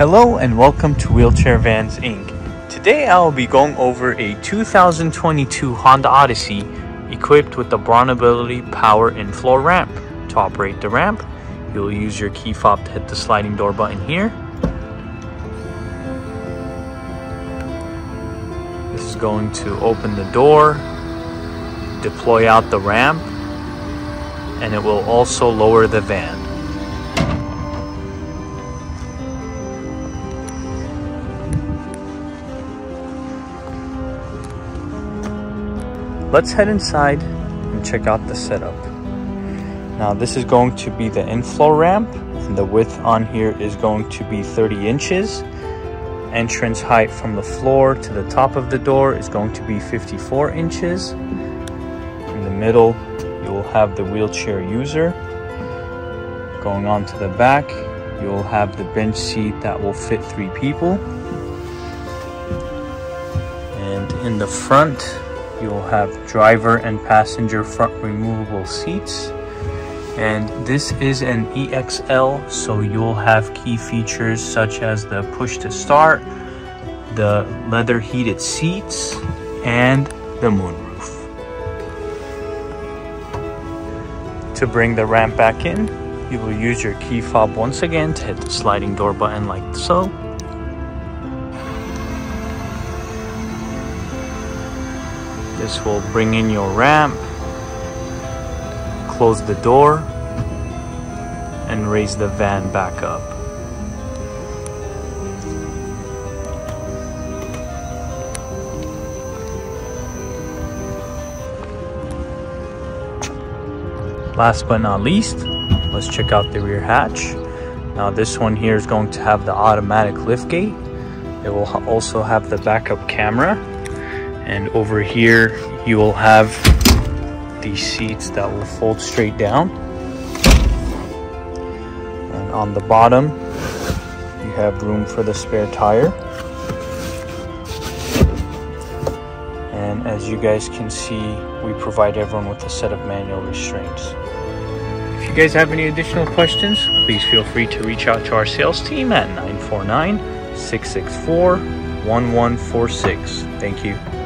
Hello and welcome to Wheelchair Vans Inc. Today I will be going over a 2022 Honda Odyssey equipped with the BraunAbility Power In-Floor Ramp. To operate the ramp, you'll use your key fob to hit the sliding door button here. This is going to open the door, deploy out the ramp, and it will also lower the van. Let's head inside and check out the setup. Now this is going to be the in-floor ramp and the width on here is going to be 30 inches. Entrance height from the floor to the top of the door is going to be 54 inches. In the middle, you will have the wheelchair user. Going on to the back, you'll have the bench seat that will fit three people. And in the front, you'll have driver and passenger front removable seats. And this is an EXL so you'll have key features such as the push to start the leather heated seats and the moonroof. To bring the ramp back in you will use your key fob once again to hit the sliding door button like so This will bring in your ramp, close the door, and raise the van back up. Last but not least, let's check out the rear hatch. Now this one here is going to have the automatic lift gate. It will also have the backup camera and over here you will have these seats that will fold straight down. And on the bottom you have room for the spare tire. And as you guys can see we provide everyone with a set of manual restraints. If you guys have any additional questions please feel free to reach out to our sales team at 949 664 1146 thank you